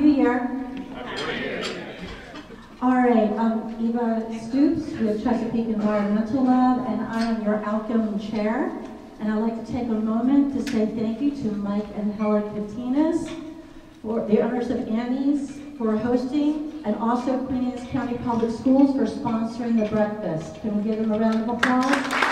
New Year. All right, I'm Eva Stoops with Chesapeake Environmental Lab, and I am your outgoing chair. And I'd like to take a moment to say thank you to Mike and Helen Patinas, for the owners of Annie's, for hosting, and also Queen Anne's County Public Schools for sponsoring the breakfast. Can we give them a round of applause?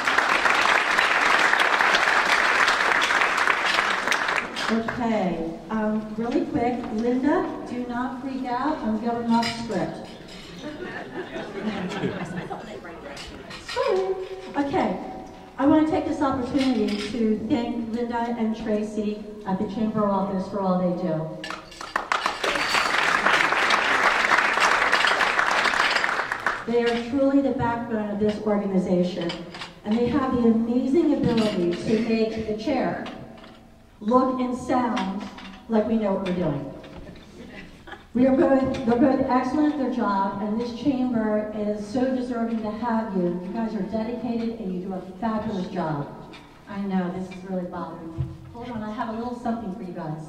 Okay, um, really quick, Linda, do not freak out. I'm going off script. Sorry. Okay, I want to take this opportunity to thank Linda and Tracy at the Chamber of office for all they do. They are truly the backbone of this organization, and they have the amazing ability to make the chair look and sound like we know what we're doing. We are both, they're both excellent at their job, and this chamber is so deserving to have you. You guys are dedicated and you do a fabulous job. I know, this is really bothering me. Hold on, I have a little something for you guys.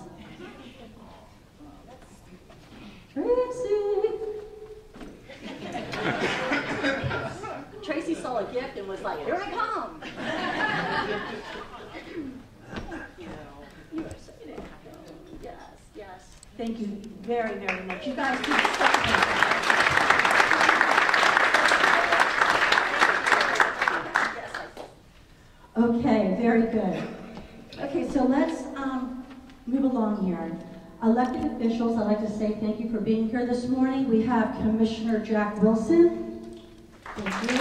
Tracy! Tracy saw a gift and was like, here I come! Thank you very, very much. You guys do Okay, very good. Okay, so let's um, move along here. Elected officials, I'd like to say thank you for being here this morning. We have Commissioner Jack Wilson. Thank you.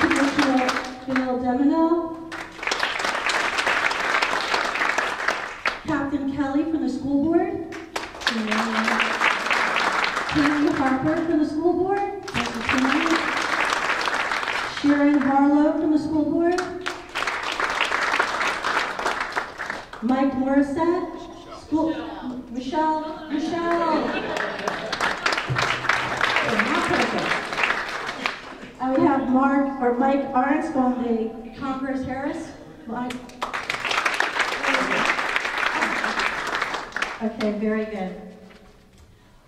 Commissioner Phil Dumenil. Kelly from the school board. Tammy Harper from the school board. Sharon Harlow from the school board. Mike Morissette. School, Michelle. Michelle. Michelle. And we have Mark or Mike Arns from the Congress Harris. Mike. Okay, very good.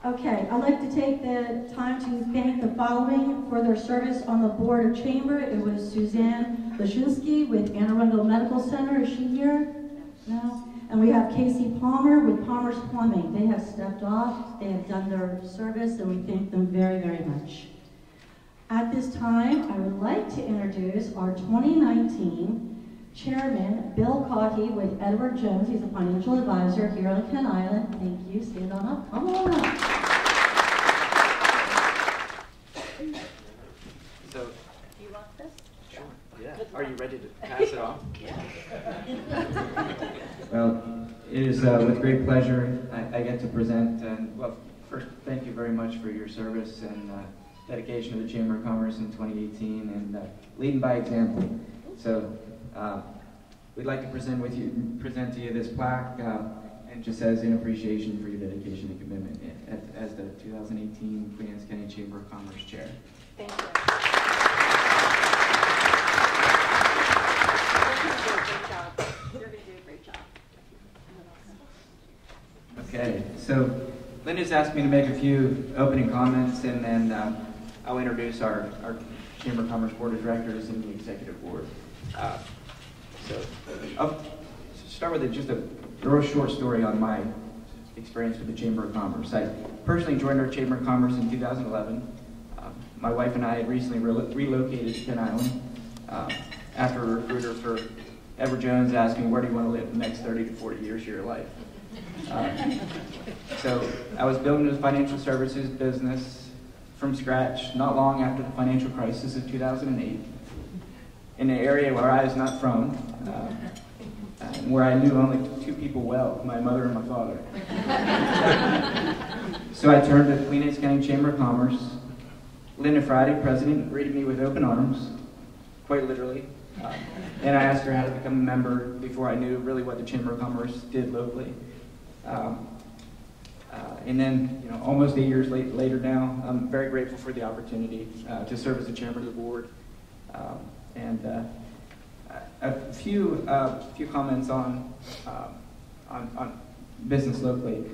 Okay, I'd like to take the time to thank the following for their service on the Board of Chamber. It was Suzanne Lashinsky with Anne Arundel Medical Center. Is she here? No? And we have Casey Palmer with Palmer's Plumbing. They have stepped off. They have done their service, and we thank them very, very much. At this time, I would like to introduce our 2019 Chairman Bill Cockey with Edward Jones. He's a financial advisor here on Kent Island. Thank you. Stand on up. Come on up. So, do you want this? Sure. Yeah. Are you ready to pass it off? yeah. well, it is uh, with great pleasure I, I, get to present. And well, first, thank you very much for your service and uh, dedication to the Chamber of Commerce in 2018 and uh, leading by example. So uh, we'd like to present with you, present to you this plaque, uh, and just as an appreciation for your dedication and commitment as the 2018 Queen Anne's County Chamber of Commerce Chair. Thank you. Okay, so Linda's asked me to make a few opening comments, and then uh, I'll introduce our, our Chamber of Commerce Board of Directors and the Executive Board. Uh, so I'll start with just a real short story on my experience with the Chamber of Commerce. I personally joined our Chamber of Commerce in 2011. Uh, my wife and I had recently re relocated to Kent Island uh, after a recruiter for Edward Jones asking, where do you want to live the next 30 to 40 years of your life? Uh, so I was building a financial services business from scratch not long after the financial crisis of 2008 in an area where I was not from, uh, where I knew only two people well, my mother and my father. so I turned to the Queen Anne's County Chamber of Commerce. Linda Friday, president, greeted me with open arms, quite literally. Uh, and I asked her how to become a member before I knew really what the Chamber of Commerce did locally. Um, uh, and then, you know, almost eight years late, later now, I'm very grateful for the opportunity uh, to serve as the chairman of the board. Um, and uh, a few uh, few comments on, um, on, on business locally.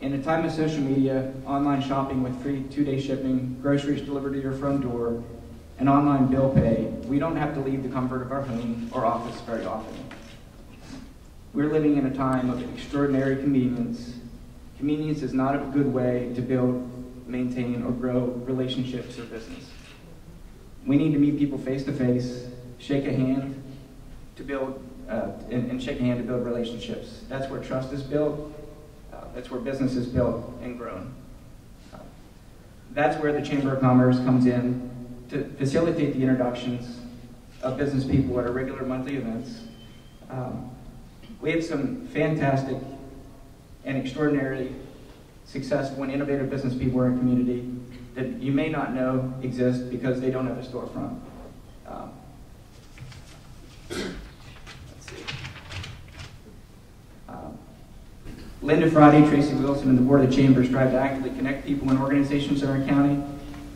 In a time of social media, online shopping with free two-day shipping, groceries delivered to your front door, and online bill pay, we don't have to leave the comfort of our home or office very often. We're living in a time of extraordinary convenience. Convenience is not a good way to build, maintain, or grow relationships or business. We need to meet people face to face, shake a hand to build, uh, and, and shake a hand to build relationships. That's where trust is built. Uh, that's where business is built and grown. Uh, that's where the Chamber of Commerce comes in to facilitate the introductions of business people at our regular monthly events. Um, we have some fantastic and extraordinarily successful and innovative business people in our community that you may not know exist because they don't have a storefront. Um, let's see. Um, Linda Friday, Tracy Wilson, and the Board of the Chamber strive to actively connect people and organizations in our county.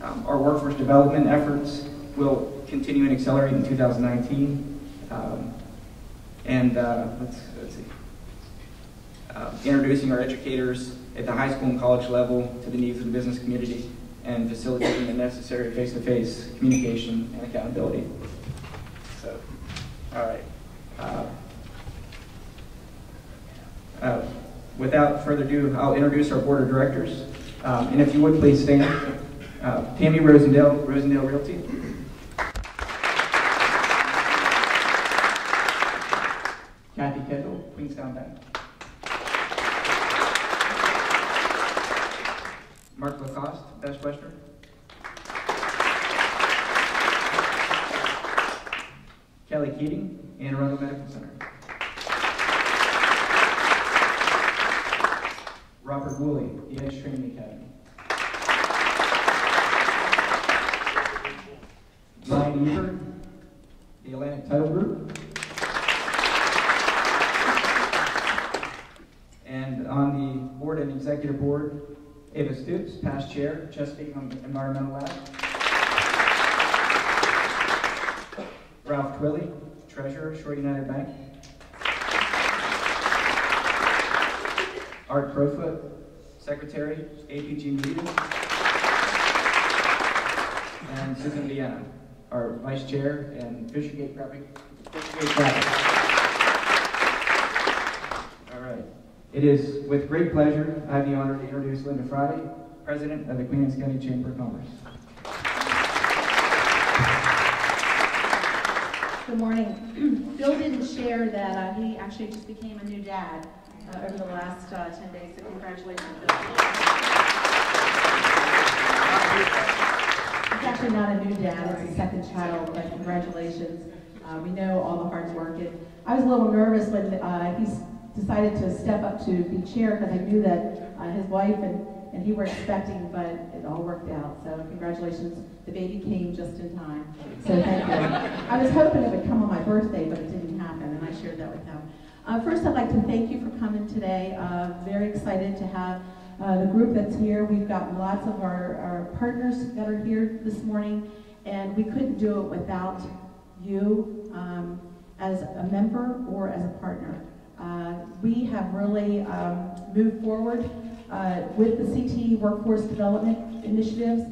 Um, our workforce development efforts will continue and accelerate in 2019. Um, and uh, let's, let's see. Uh, introducing our educators at the high school and college level to the needs of the business community and facilitating the necessary face-to-face communication and accountability. So, all right. Uh, uh, without further ado, I'll introduce our board of directors. Um, and if you would please stand. Uh, Tammy Rosendale, Rosendale Realty. Kathy Kendall, Queenstown Bank. Mark Lacoste, Best Western. Kelly Keating, Anne Arundel Medical Center. Robert Woolley, the Edge Training Academy. Brian Ebert, the Atlantic Title Group. And on the board and executive board, Ava Stoops, Chesapeake Environmental Lab. Ralph Twilley, treasurer, Shore United Bank. Art Crowfoot, secretary, APG Media. And Susan Vienna, our vice chair and Fishergate Graphic. Fishergate. All right. It is with great pleasure I have the honor to introduce Linda Friday, President of the Queen Anne's County Chamber of Commerce. Good morning. Bill didn't share that uh, he actually just became a new dad uh, over the last uh, 10 days, so congratulations, Bill. He's actually not a new dad, it's a second child, but congratulations. Uh, we know all the hard work. And I was a little nervous when uh, he decided to step up to be chair because I knew that uh, his wife and, and he were expecting, but it all worked out. So congratulations. The baby came just in time. So thank you. I was hoping it would come on my birthday, but it didn't happen, and I shared that with him. Uh, first, I'd like to thank you for coming today. Uh, very excited to have uh, the group that's here. We've got lots of our, our partners that are here this morning, and we couldn't do it without you um, as a member or as a partner. Uh, we have really um, moved forward uh, with the CTE workforce development initiatives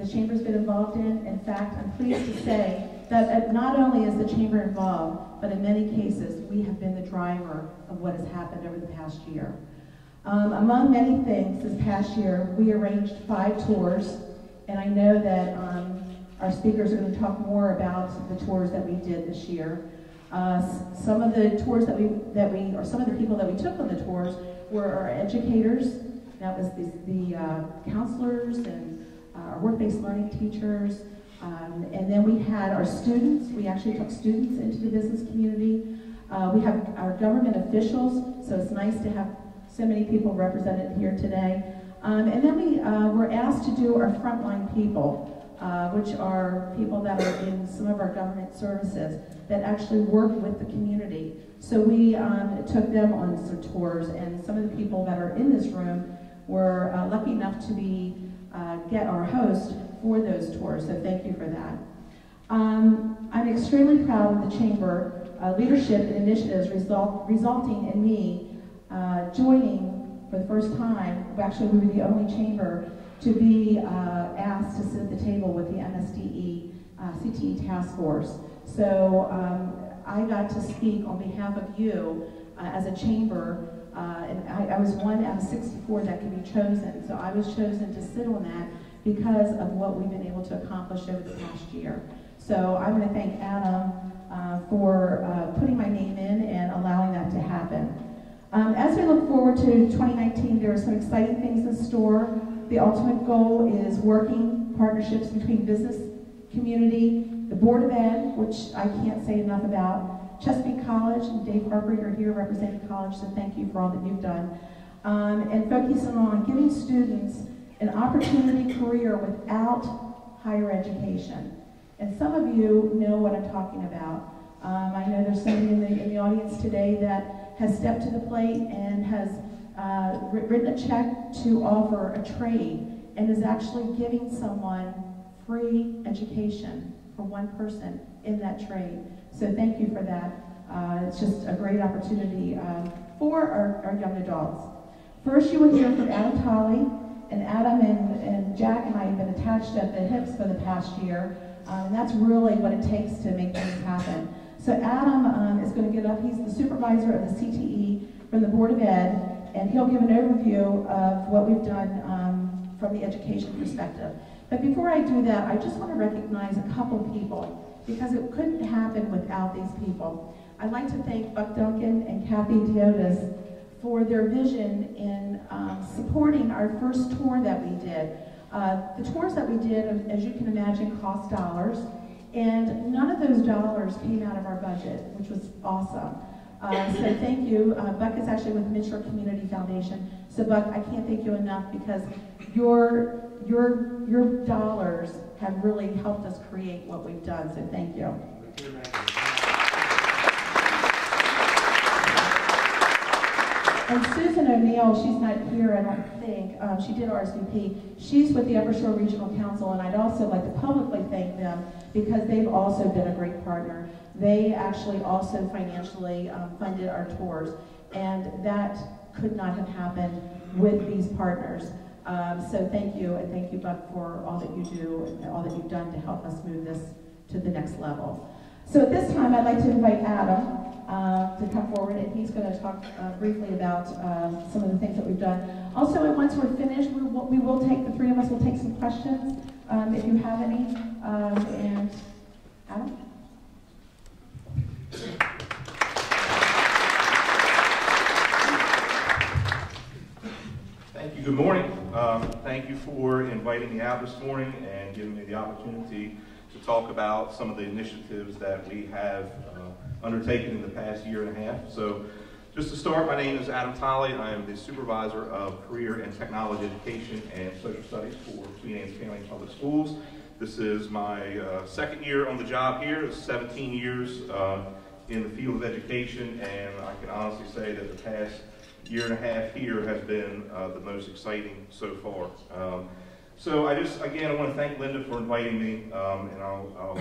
the Chamber's been involved in. In fact, I'm pleased to say that uh, not only is the Chamber involved, but in many cases, we have been the driver of what has happened over the past year. Um, among many things, this past year, we arranged five tours, and I know that um, our speakers are going to talk more about the tours that we did this year. Uh, some of the tours that we, that we, or some of the people that we took on the tours were our educators, that was the, the uh, counselors and uh, our work-based learning teachers, um, and then we had our students. We actually took students into the business community. Uh, we have our government officials, so it's nice to have so many people represented here today. Um, and then we uh, were asked to do our frontline people, uh, which are people that are in some of our government services that actually work with the community. So we um, took them on some tours, and some of the people that are in this room were uh, lucky enough to be uh, get our host for those tours. So thank you for that. Um, I'm extremely proud of the Chamber uh, leadership and initiatives result, resulting in me uh, joining for the first time, actually, we were the only chamber to be uh, asked to sit at the table with the MSDE uh, CTE task force. So um, I got to speak on behalf of you uh, as a chamber, uh, and I, I was one out of 64 that could be chosen. So I was chosen to sit on that because of what we've been able to accomplish over the past year. So I want to thank Adam uh, for uh, putting my name in and allowing that to happen. Um, as we look forward to 2019, there are some exciting things in store. The ultimate goal is working partnerships between business community, the Board of Ed, which I can't say enough about, Chesapeake College, and Dave Harper, you're here representing college, so thank you for all that you've done. Um, and focusing on giving students an opportunity career without higher education. And some of you know what I'm talking about. Um, I know there's somebody in the, in the audience today that has stepped to the plate and has uh, written a check to offer a trade and is actually giving someone free education for one person in that trade. So thank you for that. Uh, it's just a great opportunity um, for our, our, young adults. First, you will hear from Adam Tolley, and Adam and, and Jack and I have been attached at the hips for the past year, um, and that's really what it takes to make things happen. So Adam um, is going to get up. He's the supervisor of the CTE from the Board of Ed, and he'll give an overview of what we've done um, from the education perspective. But before I do that, I just want to recognize a couple people because it couldn't happen without these people. I'd like to thank Buck Duncan and Kathy Diotis for their vision in um, supporting our first tour that we did. Uh, the tours that we did, as you can imagine, cost dollars, and none of those dollars came out of our budget, which was awesome. Uh, so thank you. Uh, Buck is actually with Mid-Shore Community Foundation. So Buck, I can't thank you enough because your your your dollars have really helped us create what we've done. So thank you. And Susan O'Neill, she's not here, I don't think. Um, she did RSVP. She's with the Upper Shore Regional Council, and I'd also like to publicly thank them because they've also been a great partner. They actually also financially um, funded our tours, and that could not have happened with these partners. Um, so thank you, and thank you, Buck, for all that you do and all that you've done to help us move this to the next level. So at this time, I'd like to invite Adam uh, to come forward, and he's going to talk uh, briefly about uh, some of the things that we've done. Also, once we're finished, we will, we will take, the three of us will take some questions, um, if you have any. Um, and Adam? Good morning. Um, thank you for inviting me out this morning and giving me the opportunity to talk about some of the initiatives that we have uh, undertaken in the past year and a half. So just to start, my name is Adam Tolley. I am the supervisor of career and technology education and social studies for Queen Anne's County Public Schools. This is my uh, second year on the job here. It's 17 years uh, in the field of education, and I can honestly say that the past year and a half here has been uh, the most exciting so far. Um, so I just, again, I want to thank Linda for inviting me, um, and I'll, I'll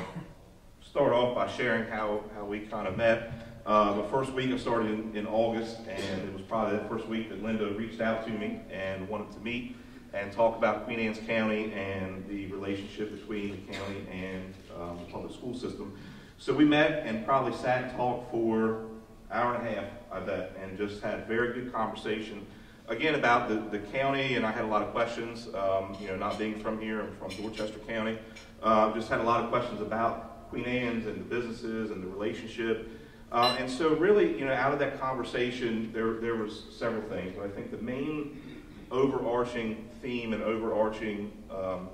start off by sharing how, how we kind of met. Uh, the first week I started in, in, August, and it was probably that first week that Linda reached out to me and wanted to meet and talk about Queen Anne's County and the relationship between the county and um, the public school system. So we met and probably sat and talked for hour and a half, I bet, and just had very good conversation. Again, about the, the county, and I had a lot of questions, um, you know, not being from here, I'm from Dorchester County. Uh, just had a lot of questions about Queen Anne's and the businesses and the relationship. Uh, and so really, you know, out of that conversation, there, there was several things, but I think the main overarching theme and overarching um,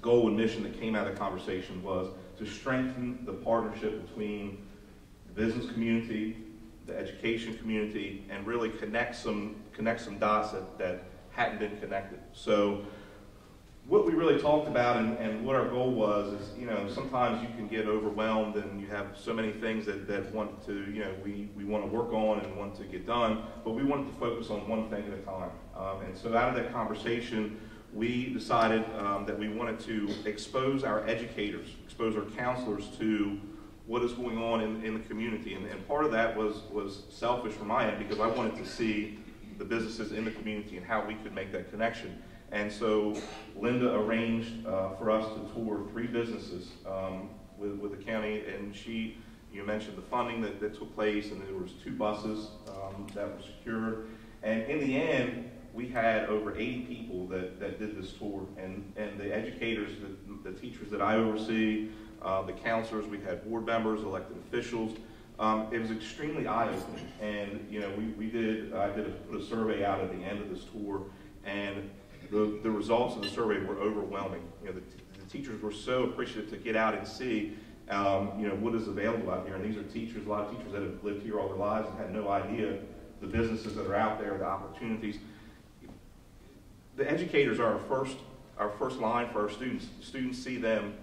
goal and mission that came out of the conversation was to strengthen the partnership between business community, the education community, and really connect some connect some dots that, that hadn't been connected. So what we really talked about and, and, what our goal was is, you know, sometimes you can get overwhelmed and you have so many things that, that want to, you know, we, we want to work on and want to get done, but we wanted to focus on one thing at a time. Um, and so out of that conversation, we decided um, that we wanted to expose our educators, expose our counselors to what is going on in, in the community. And, and part of that was, was selfish from my end because I wanted to see the businesses in the community and how we could make that connection. And so Linda arranged uh, for us to tour three businesses um, with, with the county, and she, you mentioned the funding that, that took place, and there was two buses um, that were secured. And in the end, we had over 80 people that, that did this tour, and, and the educators, the, the teachers that I oversee, uh, the counselors, we had board members, elected officials. Um, it was extremely eye-opening, and you know, we, we did, I did a, put a survey out at the end of this tour, and the, the results of the survey were overwhelming. You know, the, the teachers were so appreciative to get out and see, um, you know, what is available out here. And these are teachers, a lot of teachers that have lived here all their lives and had no idea the businesses that are out there, the opportunities. The educators are our first, our first line for our students. Students see them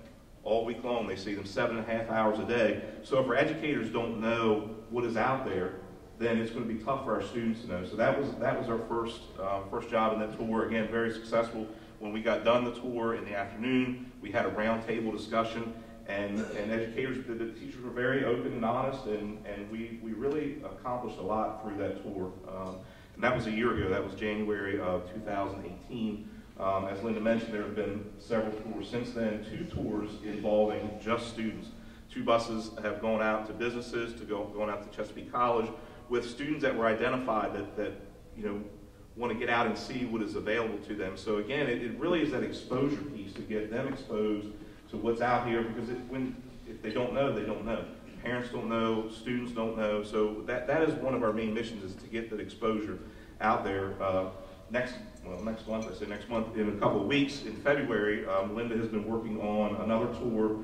all week long. They see them seven and a half hours a day. So if our educators don't know what is out there, then it's going to be tough for our students to know. So that was that was our first uh, first job in that tour. Again, very successful. When we got done the tour in the afternoon, we had a roundtable discussion, and, and educators, the, the, teachers were very open and honest, and, and we, we really accomplished a lot through that tour. Um, and that was a year ago. That was January of 2018. Um, as Linda mentioned, there have been several tours since then, two tours involving just students. Two buses have gone out to businesses, to go going out to Chesapeake College, with students that were identified that, that you know, want to get out and see what is available to them. So again, it, it really is that exposure piece to get them exposed to what's out here because it, when, if they don't know, they don't know. Parents don't know, students don't know. So that, that is one of our main missions is to get that exposure out there. Uh, next, well, next month, I say next month, in a couple of weeks, in February, um, Linda has been working on another tour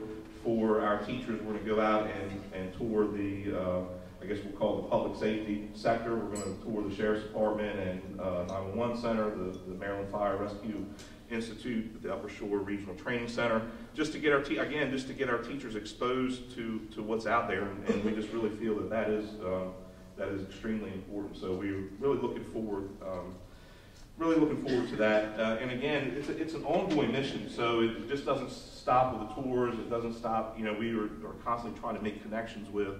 for our teachers. We're going to go out and, and tour the uh, I guess we'll call it the public safety sector. We're going to tour the Sheriff's Department and uh, 911 Center, the, the Maryland Fire Rescue Institute, the Upper Shore Regional Training Center, just to get our, again, just to get our teachers exposed to, to what's out there. And, and we just really feel that that is, um, that is extremely important. So we're really looking forward, um, really looking forward to that. Uh, and again, it's, a, it's an ongoing mission. So it just doesn't stop with the tours. It doesn't stop, you know, we are, are constantly trying to make connections with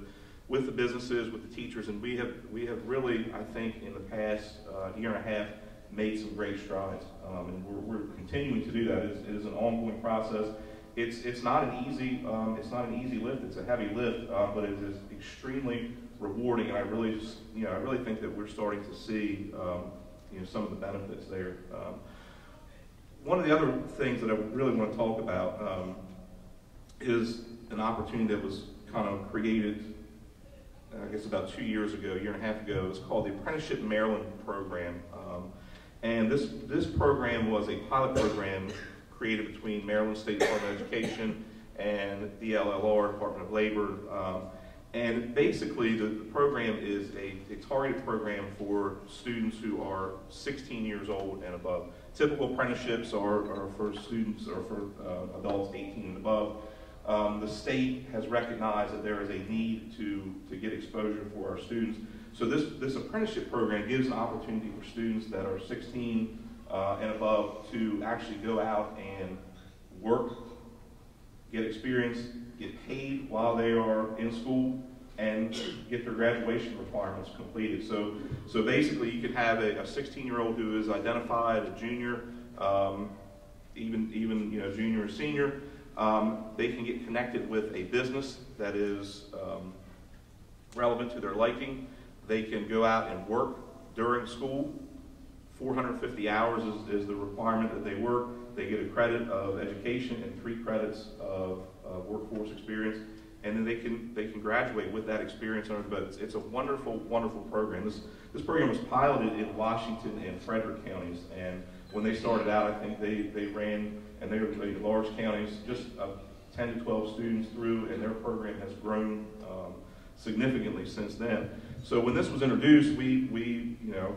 with the businesses, with the teachers, and we have we have really, I think, in the past uh, year and a half, made some great strides, um, and we're, we're, continuing to do that. It is, it is, an ongoing process. It's it's not an easy um, it's not an easy lift. It's a heavy lift, uh, but it is extremely rewarding, and I really just you know I really think that we're starting to see um, you know some of the benefits there. Um, one of the other things that I really want to talk about um, is an opportunity that was kind of created I guess about two years ago, a year and a half ago. It was called the Apprenticeship Maryland Program. Um, and this, this program was a pilot program created between Maryland State Department of Education and the LLR, Department of Labor. And basically, the, the, program is a, a targeted program for students who are 16 years old and above. Typical apprenticeships are, are for students or for uh, adults 18 and above. Um, the state has recognized that there is a need to, to get exposure for our students. So this, this apprenticeship program gives an opportunity for students that are 16 uh, and above to actually go out and work, get experience, get paid while they are in school, and get their graduation requirements completed. So, so basically, you could have a 16-year-old who is identified a junior, um, even even you know junior or senior, um, they can get connected with a business that is um, relevant to their liking. They can go out and work during school. 450 hours is, is the requirement that they work. They get a credit of education and three credits of workforce experience, and then they can they can graduate with that experience. But it's, it's a wonderful, wonderful program. This this program was piloted in Washington and Frederick counties, and when they started out, I think they they ran and they were in large counties, just uh, 10 to 12 students through, and their program has grown um, significantly since then. So when this was introduced, we, we you know,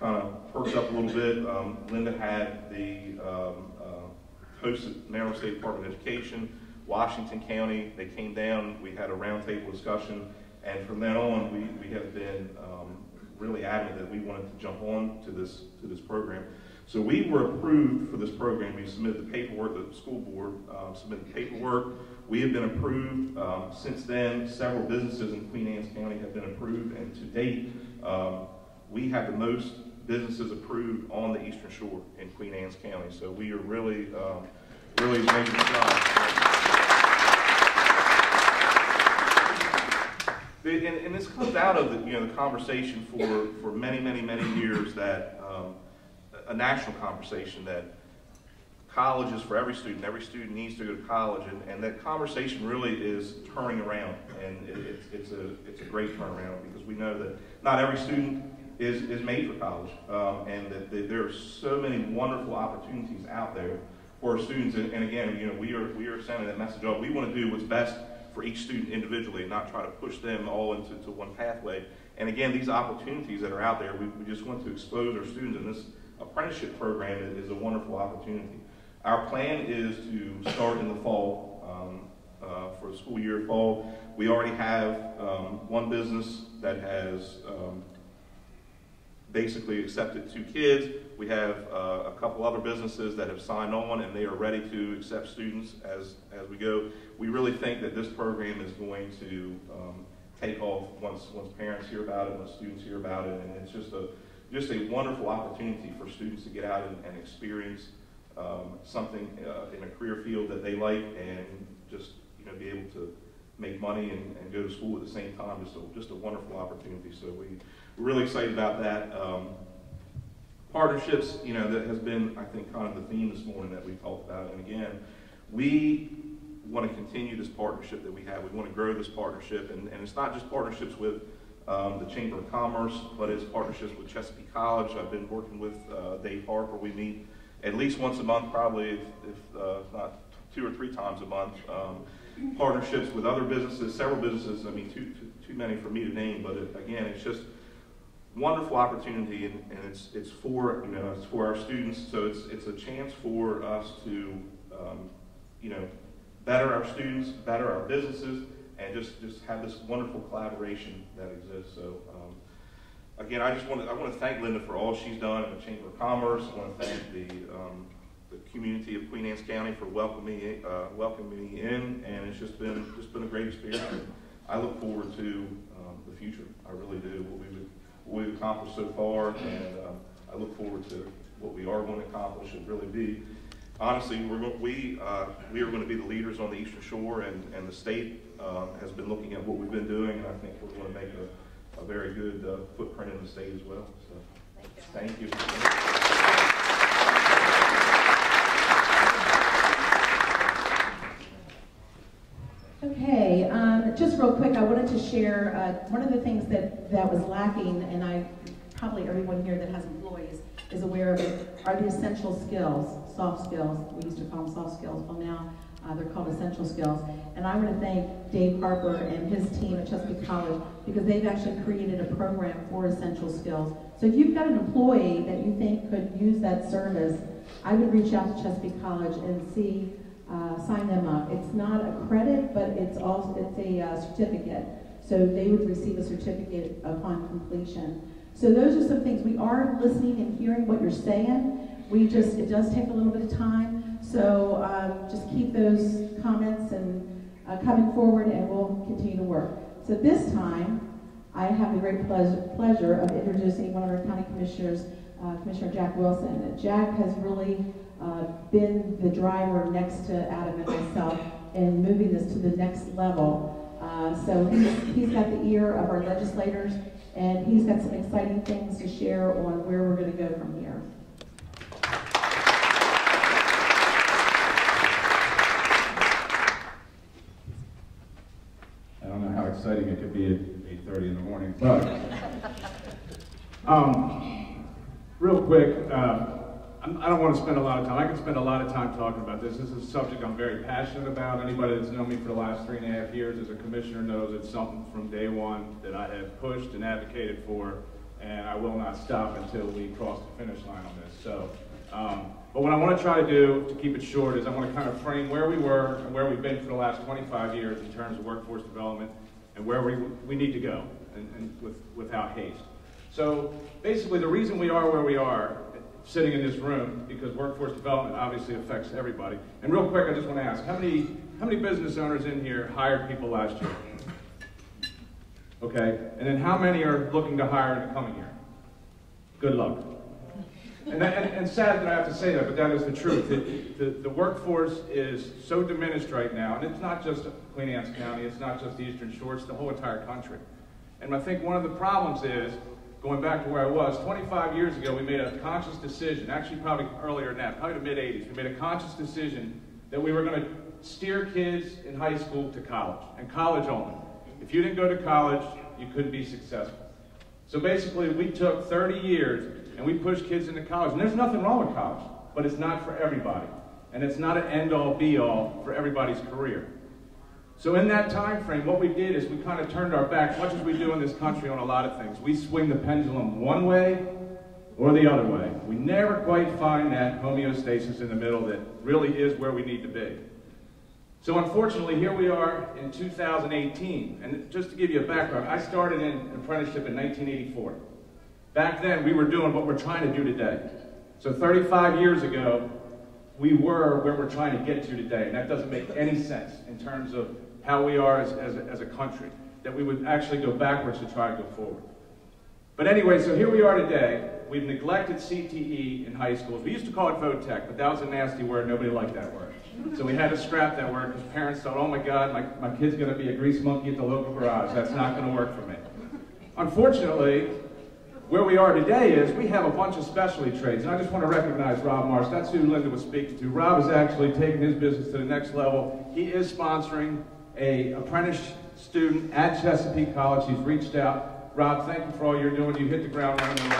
kind of perked up a little bit. Um, Linda had the um, uh, hosted Maryland State Department of Education, Washington County. They came down. We had a roundtable discussion, and from then on, we, we have been um, really adamant that we wanted to jump on to this to this program. So we were approved for this program. We submitted the paperwork, the school board um, submitted paperwork. We have been approved. Um, since then, several businesses in Queen Anne's County have been approved, and to date, um, we have the most businesses approved on the Eastern Shore in Queen Anne's County. So we are really, um, really making strides. And, and this comes out of the, you know, the conversation for, for many, many, many years that, um, a national conversation that college is for every student. Every student needs to go to college, and, and that conversation really is turning around, and it, it's, it's a it's a great turnaround because we know that not every student is, is made for college, um, and that, that there are so many wonderful opportunities out there for students. And, and again, you know, we are we are sending that message out. We want to do what's best for each student individually, and not try to push them all into to one pathway. And again, these opportunities that are out there, we, we just want to expose our students, and this apprenticeship program is, is a wonderful opportunity. Our plan is to start in the fall um, uh, for the school year fall. We already have um, one business that has um, basically accepted two kids. We have uh, a couple other businesses that have signed on and they are ready to accept students as, as we go. We really think that this program is going to um, take off once, once parents hear about it, once students hear about it, and it's just a, just a wonderful opportunity for students to get out and, and experience um, something uh, in a career field that they like and just you know be able to make money and, and go to school at the same time. Just a, just a wonderful opportunity. So we, we're really excited about that. Um, partnerships, you know, that has been, I think, kind of the theme this morning that we talked about. And again, we want to continue this partnership that we have. We want to grow this partnership. And, and it's not just partnerships with um, the Chamber of Commerce, but it's partnerships with Chesapeake College. I've been working with uh, Dave Harper. We meet at least once a month, probably, if, if uh, not two or three times a month. Um, partnerships with other businesses, several businesses, I mean, too, too, too many for me to name, but it, again, it's just wonderful opportunity and, and, it's, it's for, you know, it's for our students, so it's, it's a chance for us to, um, you know, better our students, better our businesses, and just, just have this wonderful collaboration that exists. So, um, again, I just want to I want to thank Linda for all she's done in the Chamber of Commerce. I want to thank the um, the community of Queen Anne's County for welcoming uh, welcoming me in, and it's just been just been a great experience. I look forward to um, the future. I really do. What we've what we've accomplished so far, and um, I look forward to what we are going to accomplish and really be. Honestly, we're go- we uh, we are going to be the leaders on the Eastern Shore, and and the state uh, has been looking at what we've been doing, and I think we're going to make a, a very good uh, footprint in the state as well. So, thank you. Okay, um, just real quick, I wanted to share, uh, one of the things that, that was lacking, and I, probably everyone here that has employees is aware of it, are the essential skills, soft skills. We used to call them soft skills, well now, uh, they're called essential skills. And I want to thank Dave Harper and his team at Chesapeake College because they've actually created a program for essential skills. So if you've got an employee that you think could use that service, I would reach out to Chesapeake College and see, uh, sign them up. It's not a credit, but it's also it's a uh, certificate. So they would receive a certificate upon completion. So those are some things we are listening and hearing what you're saying. We just it does take a little bit of time. So um, just keep those comments and uh, coming forward, and we'll continue to work. So this time, I have the great pleasure, pleasure of introducing one of our county commissioners, uh, Commissioner Jack Wilson. Jack has really uh, been the driver next to Adam and myself in moving this to the next level. Uh, so he's, he's got the ear of our legislators, and he's got some exciting things to share on where we're going to go from here. I don't know how exciting it could be at 8:30 in the morning, but um, real quick, uh, I don't want to spend a lot of time. I can spend a lot of time talking about this. This is a subject I'm very passionate about. Anybody that's known me for the last three and a half years as a commissioner knows it's something from day one that I have pushed and advocated for, and I will not stop until we cross the finish line on this. So, um, but what I want to try to do, to keep it short, is I want to kind of frame where we were and where we've been for the last 25 years in terms of workforce development and where we, we need to go and, and with, without haste. So basically, the reason we are where we are, sitting in this room, because workforce development obviously affects everybody. And real quick, I just want to ask, how many, how many business owners in here hired people last year? Okay, and then how many are looking to hire in the coming year? Good luck. And, that, and, and sad that I have to say that, but that is the truth. The, the, the workforce is so diminished right now, and it's not just Queen Anne's County, it's not just the Eastern Shore, it's the whole entire country. And I think one of the problems is, going back to where I was, 25 years ago, we made a conscious decision, actually probably earlier than that, probably the mid 80s, we made a conscious decision that we were going to steer kids in high school to college, and college only. If you didn't go to college, you couldn't be successful. So basically, we took 30 years and we pushed kids into college. And there's nothing wrong with college, but it's not for everybody. And it's not an end all be all for everybody's career. So in that time frame, what we did is we kind of turned our back, much as we do in this country on a lot of things. We swing the pendulum one way or the other way. We never quite find that homeostasis in the middle that really is where we need to be. So unfortunately, here we are in 2018. And just to give you a background, I started in apprenticeship in 1984. Back then, we were doing what we're trying to do today. So 35 years ago, we were where we're trying to get to today. And that doesn't make any sense in terms of how we are as, as, a, as a country, that we would actually go backwards to try to go forward. But anyway, so here we are today. We've neglected CTE in high schools. We used to call it vo-tech, but that was a nasty word. Nobody liked that word. So we had to scrap that word because parents thought, oh my God, my, my kid's going to be a grease monkey at the local garage. That's not going to work for me. Unfortunately, where we are today is we have a bunch of specialty trades. And I just want to recognize Rob Marsh. That's who Linda was speaking to. Rob is actually taking his business to the next level. He is sponsoring a apprentice student at Chesapeake College. He's reached out. Rob, thank you for all you're doing. You hit the ground running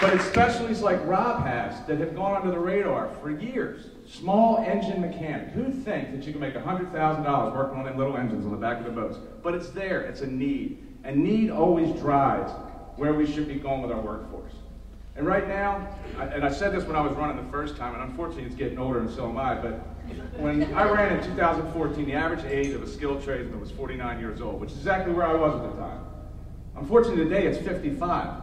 but it's specialties like Rob has that have gone under the radar for years. Small engine mechanic. Who'd think that you can make $100,000 working on them little engines on the back of the boats? But it's there. It's a need. And need always drives where we should be going with our workforce. And right now, and I said this when I was running the first time, and unfortunately it's getting older and so am I, but when I ran in 2014, the average age of a skilled tradesman was 49 years old, which is exactly where I was at the time. Unfortunately, today it's 55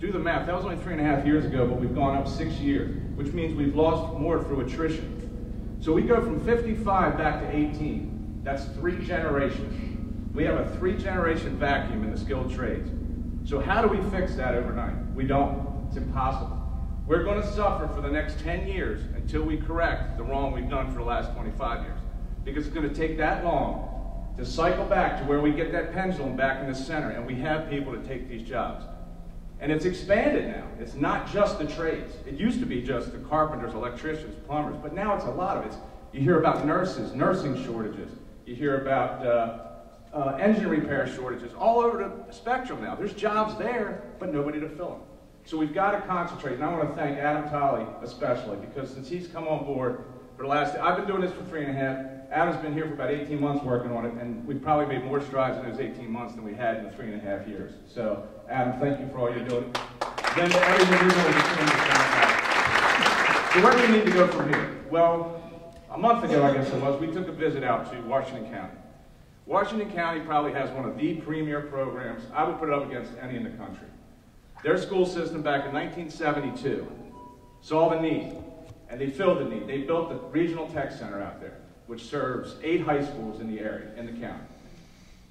do the math, that was only three and a half years ago, but we've gone up six years, which means we've lost more through attrition. So we go from 55 back to 18. That's three generations. We have a three generation vacuum in the skilled trades. So how do we fix that overnight? We don't. It's impossible. We're going to suffer for the next 10 years until we correct the wrong we've done for the last 25 years. Because it's going to take that long to cycle back to where we get that pendulum back in the center and we have people to take these jobs. And it's expanded now. It's not just the trades. It used to be just the carpenters, electricians, plumbers, but now it's a lot of it. You hear about nurses, nursing shortages. You hear about uh, uh, engine repair shortages all over the spectrum now. There's jobs there, but nobody to fill them. So we've got to concentrate. And I want to thank Adam Tolley especially because since he's come on board for the last, I've been doing this for three and a half. Adam's been here for about 18 months working on it, and we've probably made more strides in those 18 months than we had in the three and a half years. So Adam, thank you for all you're doing. Then everything you're doing So where do we need to go from here? Well, a month ago, I guess it was, we took a visit out to Washington County. Washington County probably has one of the premier programs. I would put it up against any in the country. Their school system back in 1972 saw the need, and they filled the need. They built the Regional Tech Center out there, which serves eight high schools in the area, in the county.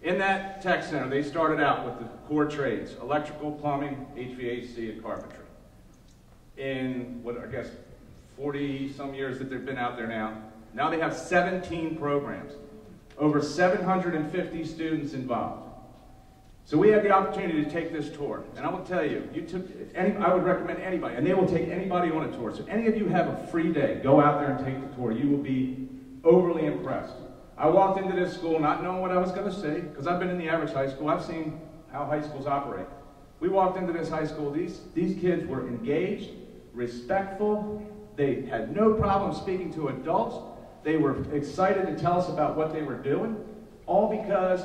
In that tech center, they started out with the core trades, electrical, plumbing, HVAC, and carpentry. In what I guess 40 some years that they've been out there now, now they have 17 programs, over 750 students involved. So we had the opportunity to take this tour, and I will tell you, you took any, I would recommend anybody, and they will take anybody on a tour. So any of you have a free day, go out there and take the tour. You will be overly impressed. I walked into this school not knowing what I was going to see, because I've been in the average high school. I've seen how high schools operate. We walked into this high school. These, these kids were engaged, respectful. They had no problem speaking to adults. They were excited to tell us about what they were doing, all because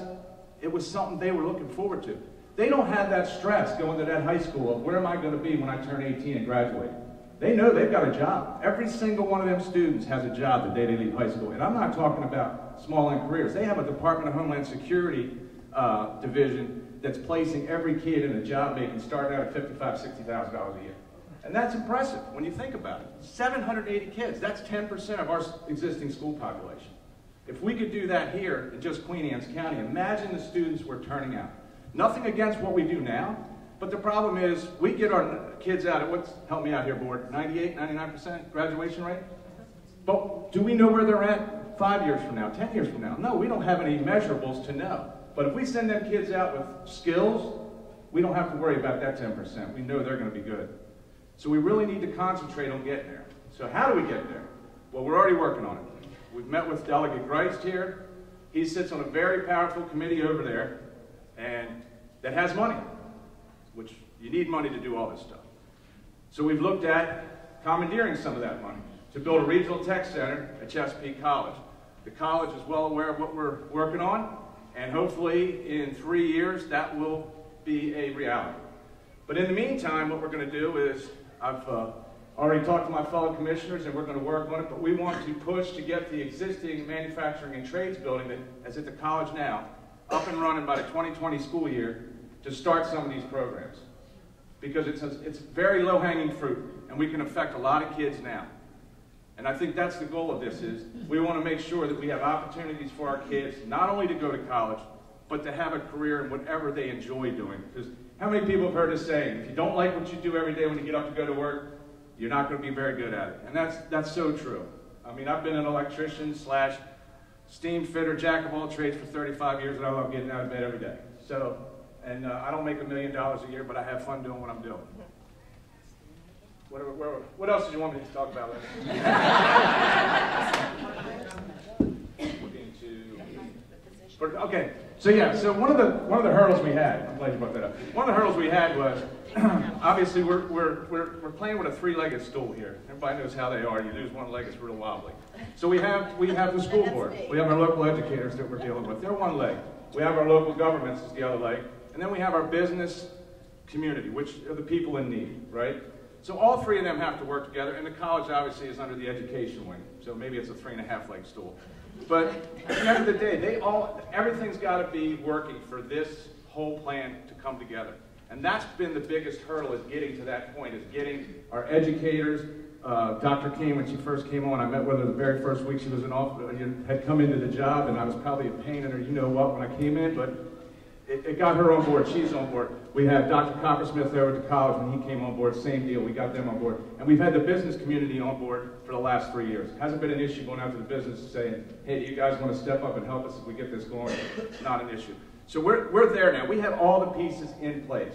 it was something they were looking forward to. They don't have that stress going to that high school of where am I going to be when I turn 18 and graduate. They know they've got a job. Every single one of them students has a job the day they leave high school. And I'm not talking about small end careers. They have a Department of Homeland Security uh, division that's placing every kid in a job making starting out at $55,000, $60,000 a year. And that's impressive when you think about it. 780 kids, that's 10% of our existing school population. If we could do that here in just Queen Anne's County, imagine the students we're turning out. Nothing against what we do now, But the problem is, we get our kids out at what's, help me out here, board, 98, 99% graduation rate? But do we know where they're at five years from now, 10 years from now? No, we don't have any measurables to know. But if we send them kids out with skills, we don't have to worry about that 10%. We know they're going to be good. So we really need to concentrate on getting there. So how do we get there? Well, we're already working on it. We've met with Delegate Ghrist here. He sits on a very powerful committee over there, and that has money, which you need money to do all this stuff. So we've looked at commandeering some of that money to build a regional tech center at Chesapeake College. The college is well aware of what we're working on, and hopefully in three years that will be a reality. But in the meantime, what we're going to do is, I've uh, already talked to my fellow commissioners and we're going to work on it, but we want to push to get the existing manufacturing and trades building that is at the college now up and running by the 2020 school year to start some of these programs. Because it's, a, it's very low-hanging fruit and we can affect a lot of kids now. And I think that's the goal of this is we want to make sure that we have opportunities for our kids not only to go to college, but to have a career in whatever they enjoy doing. Because how many people have heard us saying, if you don't like what you do every day when you get up to go to work, you're not going to be very good at it. And that's, that's so true. I mean, I've been an electrician slash steam fitter, jack of all trades for 35 years, and I love getting out of bed every day. So, and uh, I don't make a million dollars a year, but I have fun doing what I'm doing. What, what, what else did you want me to talk about? okay, so yeah, so one of the one of the hurdles we had, I'm glad you brought that up. One of the hurdles we had was obviously we're, we're, we're, we're playing with a three-legged stool here. Everybody knows how they are. You lose one leg, it's real wobbly. So we have we have the school board. We have our local educators that we're dealing with. They're one leg. We have our local governments is the other leg. And then we have our business community, which are the people in need, right? So all three of them have to work together, and the college obviously is under the education wing. So maybe it's a three and a half leg stool. But at the end of the day, they all, everything's got to be working for this whole plan to come together. And that's been the biggest hurdle is getting to that point, is getting our educators. Uh, Dr. King, when she first came on, I met with her the very first week she was in office, had come into the job, and I was probably a pain in her, you know what, when I came in, but it, it, got her on board. She's on board. We have Dr. Coppersmith there at the college when he came on board. Same deal. We got them on board. And we've had the business community on board for the last three years. Hasn't been an issue going out to the business saying, hey, do you guys want to step up and help us if we get this going? Not an issue. So we're, we're there now. We have all the pieces in place.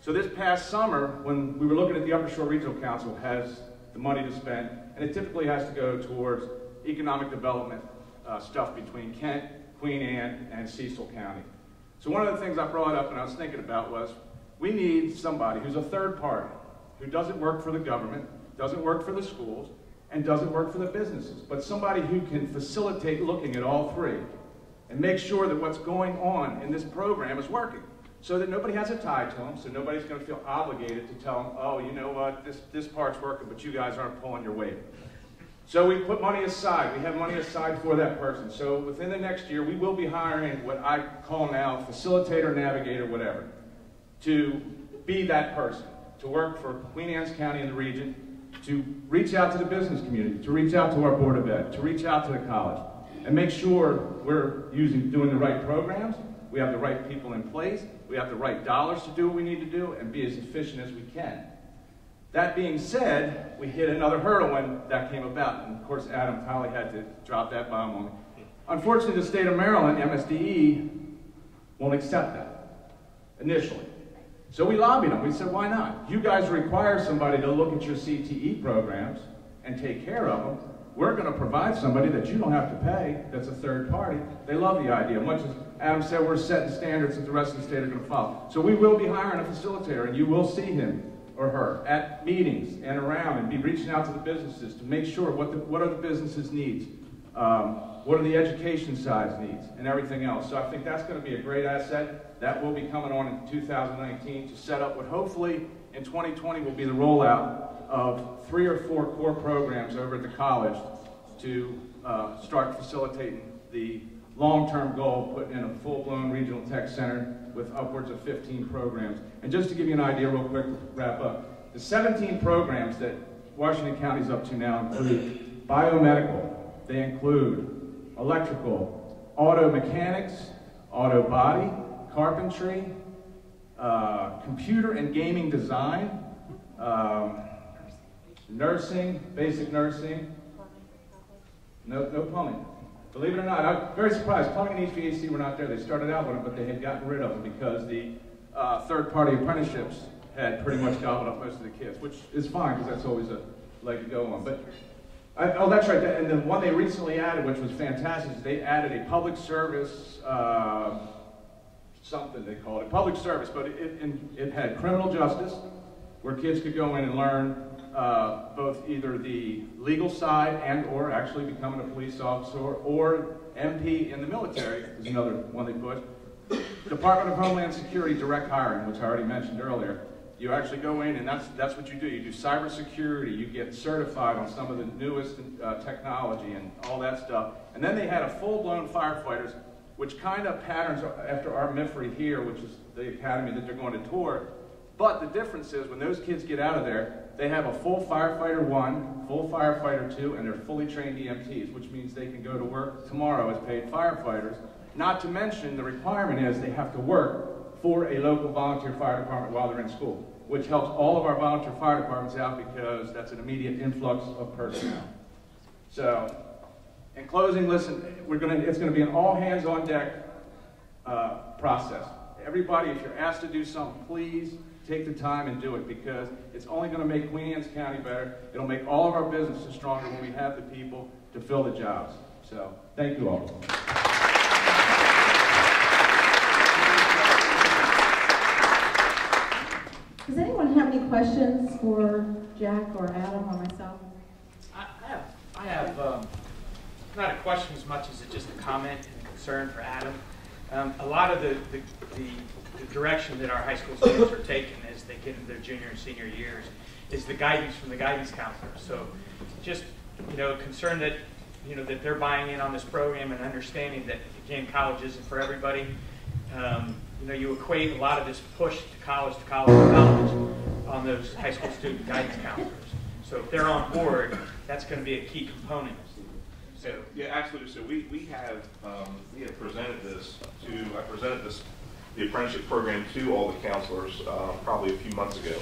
So this past summer, when we were looking at the Upper Shore Regional Council has the money to spend, and it typically has to go towards economic development uh, stuff between Kent, Queen Anne, and Cecil County. So one of the things I brought up and I was thinking about was we need somebody who's a third party, who doesn't work for the government, doesn't work for the schools, and doesn't work for the businesses, but somebody who can facilitate looking at all three and make sure that what's going on in this program is working so that nobody has a tie to them, so nobody's going to feel obligated to tell them, oh, you know what, this, this part's working, but you guys aren't pulling your weight. So we put money aside. We have money aside for that person. So within the next year, we will be hiring what I call now facilitator, navigator, whatever, to be that person, to work for Queen Anne's County and the region, to reach out to the business community, to reach out to our Board of Ed, to reach out to the college, and make sure we're using, doing the right programs, we have the right people in place, we have the right dollars to do what we need to do, and be as efficient as we can. That being said, we hit another hurdle when that came about. And of course, Adam probably had to drop that bomb on me. Unfortunately, the state of Maryland, MSDE, won't accept that initially. So we lobbied them. We said, why not? You guys require somebody to look at your CTE programs and take care of them. We're going to provide somebody that you don't have to pay that's a third party. They love the idea. Much as Adam said, we're setting standards that the rest of the state are going to follow. So we will be hiring a facilitator, and you will see him or her at meetings and around and be reaching out to the businesses to make sure what, the, what are the businesses' needs, um, what are the education side's needs, and everything else. So I think that's going to be a great asset. That will be coming on in 2019 to set up what hopefully in 2020 will be the rollout of three or four core programs over at the college to uh, start facilitating the long-term goal of putting in a full-blown regional tech center with upwards of 15 programs. And just to give you an idea real quick, wrap up, the 17 programs that Washington County is up to now include biomedical, they include electrical, auto mechanics, auto body, carpentry, uh, computer and gaming design, um, nursing, basic nursing, no, no plumbing. Believe it or not, I'm very surprised. Plumbing and HVAC were not there. They started out with them, but they had gotten rid of them because the uh, third-party apprenticeships had pretty much gobbled up most of the kids, which is fine because that's always a leg to go on. But I, oh, that's right. And the one they recently added, which was fantastic, is they added a public service. Uh, something they called it, public service, but it, it, it had criminal justice, where kids could go in and learn uh, both either the legal side and or actually becoming a police officer or MP in the military is another one they put. Department of Homeland Security direct hiring, which I already mentioned earlier. You actually go in and that's, that's what you do. You do cybersecurity, you get certified on some of the newest uh, technology and all that stuff. And then they had a full-blown firefighters which kind of patterns after our MFRI here, which is the academy that they're going to tour. But the difference is when those kids get out of there, they have a full firefighter one, full firefighter two, and they're fully trained EMTs, which means they can go to work tomorrow as paid firefighters. Not to mention the requirement is they have to work for a local volunteer fire department while they're in school, which helps all of our volunteer fire departments out because that's an immediate influx of personnel. So in closing, listen, we're gonna, it's going to be an all hands on deck uh, process. Everybody, if you're asked to do something, please take the time and do it because it's only going to make Queen Anne's County better. It'll make all of our businesses stronger when we have the people to fill the jobs. So, thank you all. Does anyone have any questions for Jack or Adam or myself? I I have, I have um, not a question as much as it's just a comment and concern for Adam. Um, a lot of the, the, the, the, direction that our high school students are taking as they get into their junior and senior years is the guidance from the guidance counselors. So just, you know, concern that, you know, that they're buying in on this program and understanding that, again, college isn't for everybody. Um, you know, you equate a lot of this push to college, to college, to college on those high school student guidance counselors. So if they're on board, that's going to be a key component yeah, absolutely. So we, we have, um, we have presented this to, I presented this, the apprenticeship program to all the counselors uh, probably a few months ago.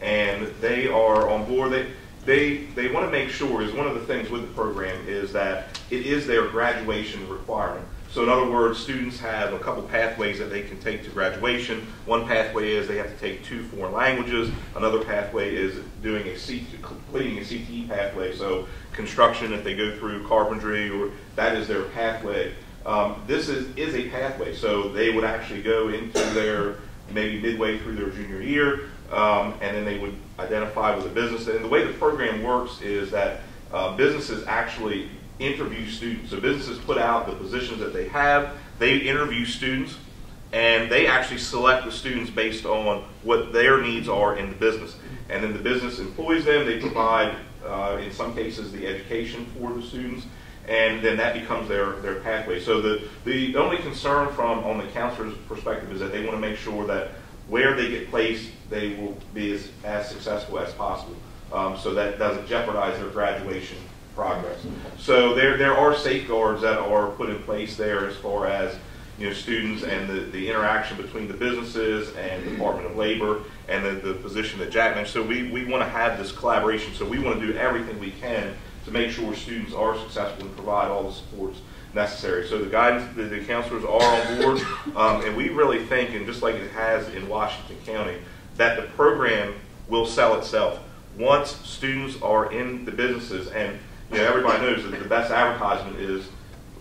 And they are on board. They, they, they want to make sure, is one of the things with the program is that it is their graduation requirement. So in other words, students have a couple pathways that they can take to graduation. One pathway is they have to take two foreign languages. Another pathway is doing a C, completing a CTE pathway. So construction, if they go through carpentry, or that is their pathway. Um, this is, is a pathway. So they would actually go into their maybe midway through their junior year, um, and then they would identify with a business. And the way the program works is that uh, businesses actually interview students. So businesses put out the positions that they have, they interview students, and they actually select the students based on what their needs are in the business. And then the business employs them, they provide, uh, in some cases, the education for the students, and then that becomes their, their pathway. So the, the only concern from on the counselor's perspective is that they want to make sure that where they get placed, they will be as, as successful as possible. Um, so that doesn't jeopardize their graduation progress. So there, there are safeguards that are put in place there as far as you know, students and the, the interaction between the businesses and the Department of Labor and the, the position that Jack mentioned. So we, we want to have this collaboration. So we want to do everything we can to make sure students are successful and provide all the supports necessary. So the guidance, the, the counselors are on board, um, and we really think, and just like it has in Washington County, that the program will sell itself once students are in the businesses and you know, everybody knows that the best advertisement is,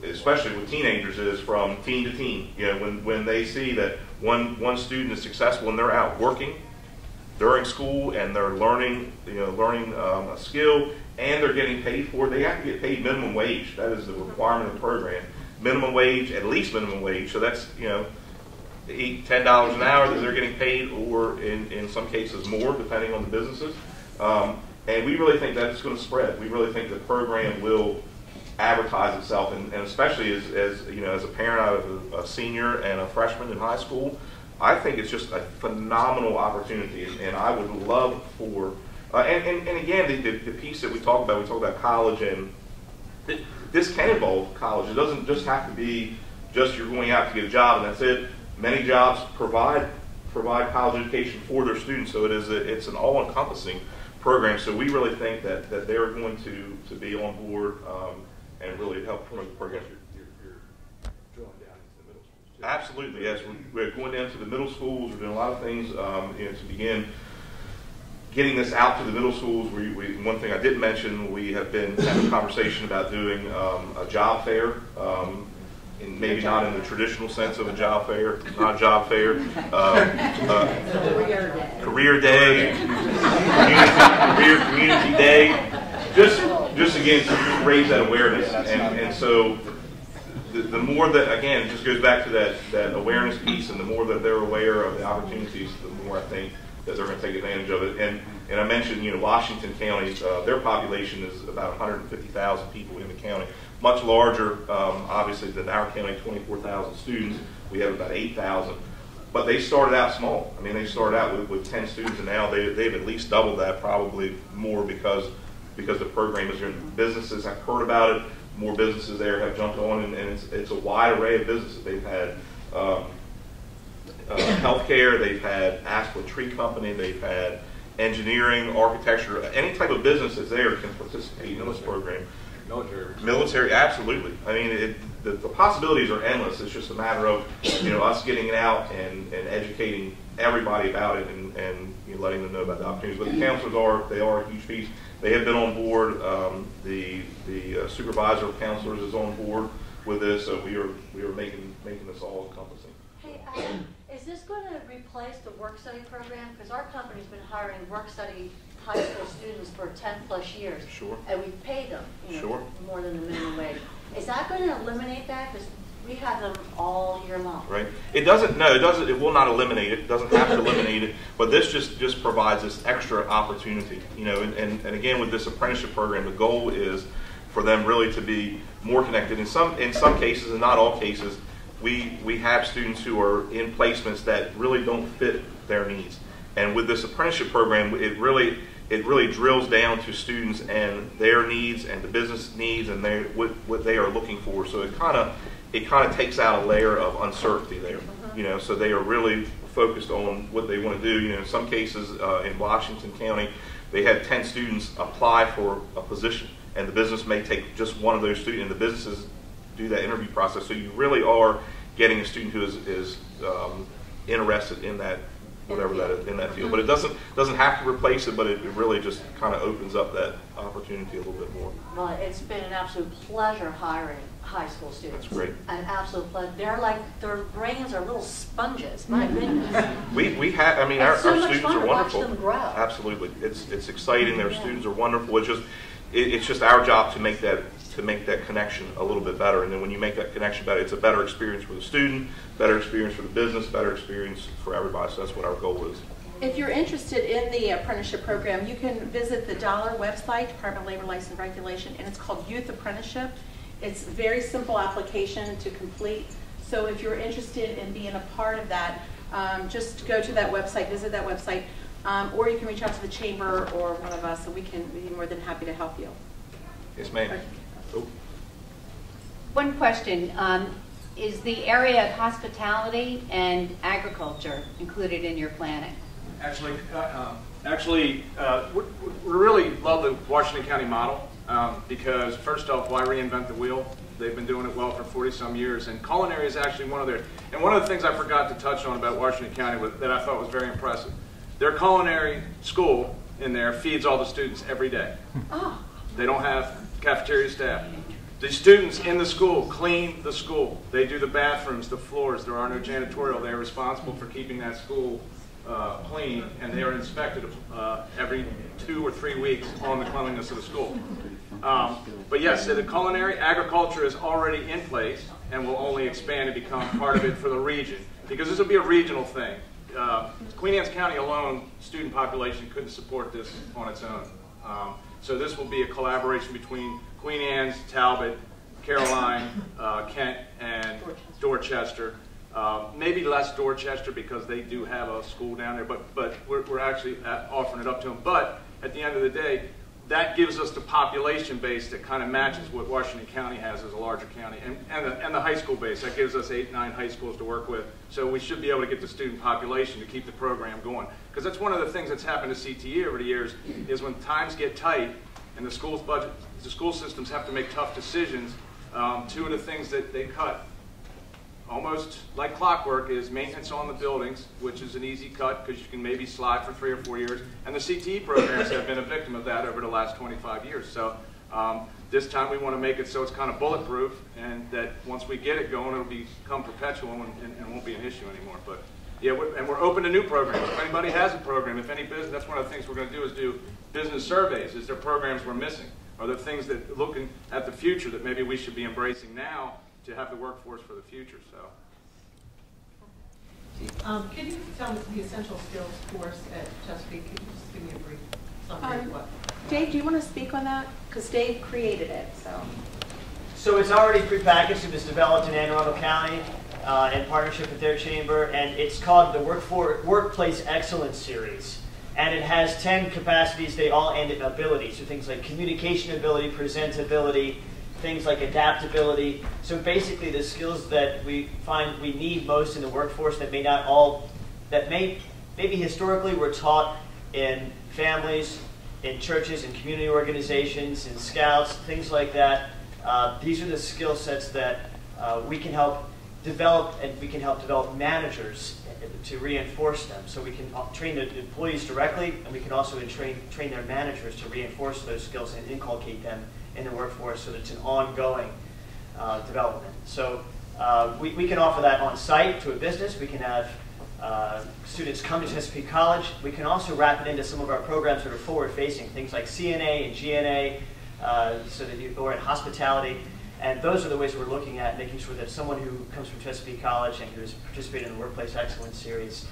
especially with teenagers, is from teen to teen. You know, when, when they see that one, one student is successful and they're out working during school and they're learning, you know, learning um, a skill and they're getting paid for it, they have to get paid minimum wage. That is the requirement of the program. Minimum wage, at least minimum wage. So that's, you know, eight, ten dollars an hour that they're getting paid, or in, in some cases more, depending on the businesses. Um, and we really think that it's going to spread. We really think the program will advertise itself, and, and especially as, as, you know, as a parent of a, a, senior and a freshman in high school, I think it's just a phenomenal opportunity, and, I would love for, uh, and, and, and, again, the, the, the, piece that we talk about, we talk about college, and this can involve college. It doesn't just have to be just you're going out to get a job and that's it. Many jobs provide provide college education for their students. So it is a, it's an all-encompassing program. So we really think that, that they're going to, to be on board um, and really help promote the program. You're, you're drilling down into the middle schools. too. Absolutely, yes. We're- We're going down to the middle schools. We're doing a lot of things um, you know, to begin getting this out to the middle schools. We, we, one thing I didn't mention, we have been having a conversation about doing um, a job fair. Um, in maybe not in the traditional sense of a job fair, not a job fair. Uh, uh, career day, community, career community day. Just, just again to raise that awareness, and, and so the, the more that, again, just goes back to that, that awareness piece, and the more that they're aware of the opportunities, the more I think that they're going to take advantage of it. And, and I mentioned, you know, Washington County, uh, their population is about 150,000 people in the county, much larger, um, obviously, than our county, 24,000 students. We have about 8,000. But they started out small. I mean, they started out with, with 10 students, and now they, they've at least doubled that, probably more because because the program is in businesses have heard about it. More businesses there have jumped on, and, and it's, it's a wide array of businesses. They've had um, uh, healthcare, they've had Asplundh Tree Company, they've had engineering, architecture, any type of business that's there can participate in this program. Military. Military, absolutely. I mean, it, the, the possibilities are endless. It's just a matter of you know us getting it out and, and educating everybody about it and, and you know, letting them know about the opportunities. But the counselors are they are a huge piece. They have been on board. Um, the the uh, supervisor of counselors is on board with this, so we are we are making making this all encompassing. Hey, Adam, is this going to replace the work study program? Because our company's been hiring work study high school students for 10 plus years. Sure. And we pay them, you know, Sure. more than the minimum wage. Is that going to eliminate that? Because we have them all year long. right? It doesn't. No, it doesn't. It will not eliminate it. It doesn't have to eliminate it. But this just just provides this extra opportunity, you know. And, and, and again, with this apprenticeship program, the goal is for them really to be more connected. In some in some cases, and not all cases, we we have students who are in placements that really don't fit their needs. And with this apprenticeship program, it really it really drills down to students and their needs and the business needs and their what what they are looking for. So it kind of it kind of takes out a layer of uncertainty there. You know, so they are really focused on what they want to do. You know, in some cases uh, in Washington County, they had 10 students apply for a position, and the business may take just one of those students, and the businesses do that interview process. So you really are getting a student who is, is um, interested in that, whatever that is, in that field. But it mm-hmm. doesn't doesn't have to replace it, but it, it really just kind of opens up that opportunity a little bit more. Well, it's been an absolute pleasure hiring high school students. That's great. An absolute pleasure. They're like, their brains are little sponges, my mm-hmm. goodness. We, we have, I mean, our, so our students are to watch wonderful. them grow. Absolutely. It's, it's exciting. Their Yeah. students are wonderful. It's just, it, it's just our job to make that, to make that connection a little bit better. And then when you make that connection better, it's a better experience for the student, better experience for the business, better experience for everybody. So that's what our goal is. If you're interested in the apprenticeship program, you can visit the Dollar website, Department of Labor License and Regulation, and it's called Youth Apprenticeship. It's a very simple application to complete. So if you're interested in being a part of that, um, just go to that website, visit that website, um, or you can reach out to the chamber or one of us, and we can be more than happy to help you. Yes, ma'am. Oh, One question, um, is the area of hospitality and agriculture included in your planning? Actually, uh, um, actually, uh, we, we really love the Washington County model um, because first off, why reinvent the wheel? They've been doing it well for 40 some years, and culinary is actually one of their. And one of the things I forgot to touch on about Washington County was, that I thought was very impressive, their culinary school in there feeds all the students every day. Oh, They don't have cafeteria staff. The students in the school clean the school. They do the bathrooms, the floors. There are no janitorial. They are responsible for keeping that school uh, clean, and they are inspected uh, every two or three weeks on the cleanliness of the school. Um, but yes, the culinary agriculture is already in place and will only expand and become part of it for the region because this will be a regional thing. Uh, Queen Anne's County alone, student population couldn't support this on its own. Um, so this will be a collaboration between Queen Anne's, Talbot, Caroline, uh, Kent, and Dorchester. Uh, maybe less Dorchester because they do have a school down there, but but we're, we're actually uh offering it up to them. But at the end of the day, that gives us the population base that kind of matches what Washington County has as a larger county, and, and, the, and the high school base. That gives us eight, nine high schools to work with. So we should be able to get the student population to keep the program going. Because that's one of the things that's happened to CTE over the years, is when times get tight and the school's budget, the school systems have to make tough decisions, um, two of the things that they cut almost like clockwork is maintenance on the buildings, which is an easy cut because you can maybe slide for three or four years. And the CTE programs have been a victim of that over the last 25 years. So um, this time we want to make it so it's kind of bulletproof and that once we get it going, it'll become perpetual and, and, and won't be an issue anymore. But yeah, we're, and we're open to new programs. If anybody has a program, if any business, that's one of the things we're going to do is do business surveys. Is there programs we're missing? Are there things that looking at the future that maybe we should be embracing now to have the workforce for the future. So. Um, can you tell me the essential skills course at Chesapeake? Can you just give me a brief summary Um, what? Dave, do you want to speak on that? Because Dave created it, so. So it's already prepackaged. It was developed in Anne Arundel County uh, in partnership with their chamber, and it's called the Workfor- Workplace Excellence Series. And it has 10 capacities. They all end in ability. So things like communication ability, presentability, things like adaptability. So basically, the skills that we find we need most in the workforce that may not all, that may maybe historically were taught in families, in churches, in community organizations, in scouts, things like that. Uh, these are the skill sets that uh, we can help develop, and we can help develop managers to reinforce them. So we can train the employees directly, and we can also train train their managers to reinforce those skills and inculcate them in the workforce so that it's an ongoing uh, development. So uh, we, we can offer that on site to a business. We can have uh, students come to Chesapeake College. We can also wrap it into some of our programs that are forward facing, things like CNA and GNA, uh, so that you, or in hospitality. And those are the ways we're looking at making sure that someone who comes from Chesapeake College and who has participated in the Workplace Excellence Series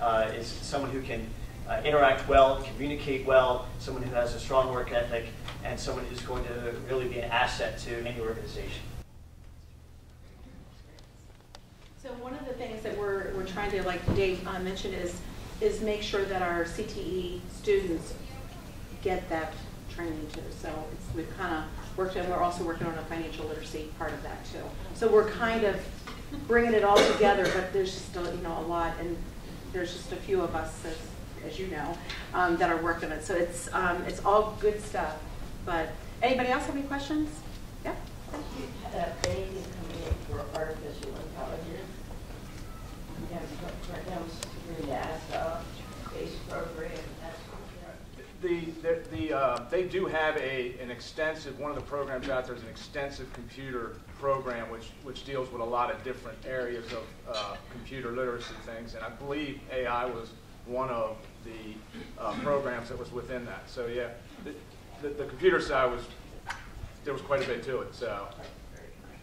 uh, is someone who can uh, interact well, communicate well, someone who has a strong work ethic, and someone who's going to really be an asset to any organization. So one of the things that we're, we're trying to, like Dave uh, mentioned, is, is make sure that our CTE students get that training too. So we've kind of worked, and we're also working on a financial literacy part of that too. So we're kind of bringing it all together, but there's just a, you know a lot, and there's just a few of us, as, as you know, um, that are working on it. So it's um, it's all good stuff. But anybody else have any questions? Yeah. Thank you. Uh, Banking committee for artificial intelligence. Yeah, right now we're the NASA space program. The, the, the uh, they do have a, an extensive, one of the programs out there is an extensive computer program which, which deals with a lot of different areas of uh, computer literacy things. And I believe AI was one of the uh, programs that was within that. So yeah, the, the, the, computer side was, there was quite a bit to it. So,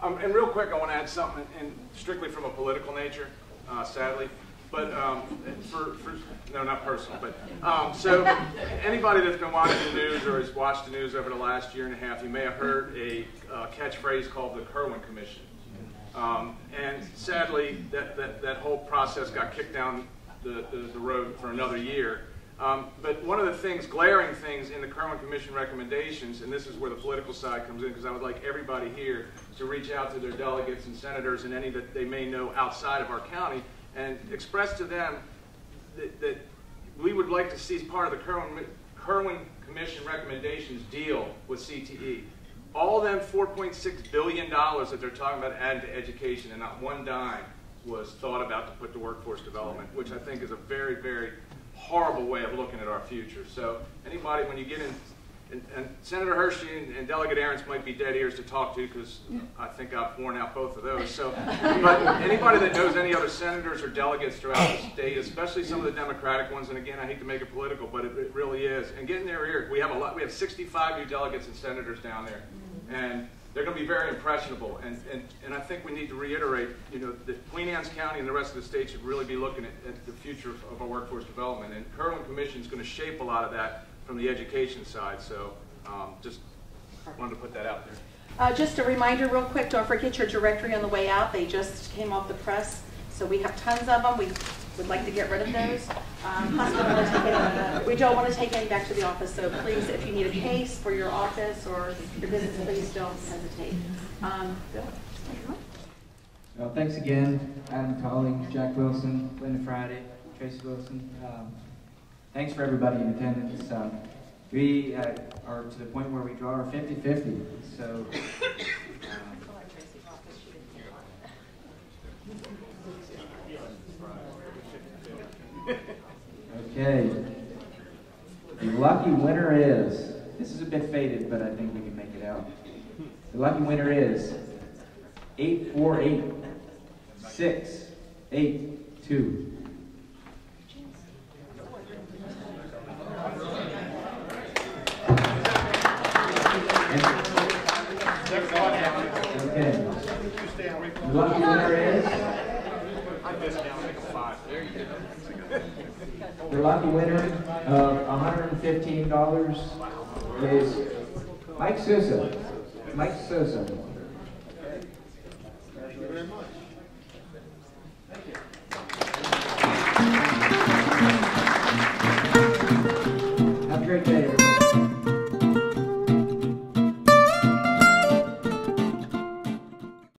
um, and real quick, I want to add something, in, strictly from a political nature, uh, sadly. But um, for, for, no, not personal, but um, so anybody that's been watching the news or has watched the news over the last year and a half, you may have heard a uh, catchphrase called the Kirwan Commission. Um, and sadly, that, that, that whole process got kicked down the, the, the road for another year. Um, but one of the things, glaring things in the Kirwan Commission recommendations, and this is where the political side comes in, because I would like everybody here to reach out to their delegates and senators and any that they may know outside of our county and express to them that, that we would like to see part of the Kerwin, Kirwan Commission recommendations deal with CTE. All them $4.6 billion that they're talking about adding to education and not one dime was thought about to put to workforce development, which I think is a very, very horrible way of looking at our future. So anybody, when you get in, and, and Senator Hershey and, and, Delegate Arentz might be dead ears to talk to because I think I've worn out both of those. So, but anybody that knows any other senators or delegates throughout the state, especially some of the Democratic ones, and again, I hate to make it political, but it, it really is. And get in their ear. We have a lot. We have 65 new delegates and senators down there, and they're going to be very impressionable. And, and, and I think we need to reiterate, you know, that Queen Anne's County and the rest of the state should really be looking at, at the future of, our workforce development. And Kirwan Commission is going to shape a lot of that from the education side. So um, just wanted to put that out there. Uh, just a reminder real quick, don't forget your directory on the way out. They just came off the press. So we have tons of them. We would like to get rid of those. Um, plus, we don't want to take any- back to the office, so please, if you need a case for your office or your business, please don't hesitate. Um? Well, thanks again, Adam Colley, Jack Wilson, Linda Friday, Tracy Wilson. Um, Thanks for everybody in attendance. Um, We uh, are to the point where we draw our 50-50, so. Okay. The lucky winner is, this is a bit faded, but I think we can make it out. The lucky winner is eight four eight six eight two. Okay. The lucky winner is, I'm down like a five. There you go. The lucky winner of $115 is Mike Sousa. Mike Sousa. Thank you very much. Thank you. Have a great day, everybody.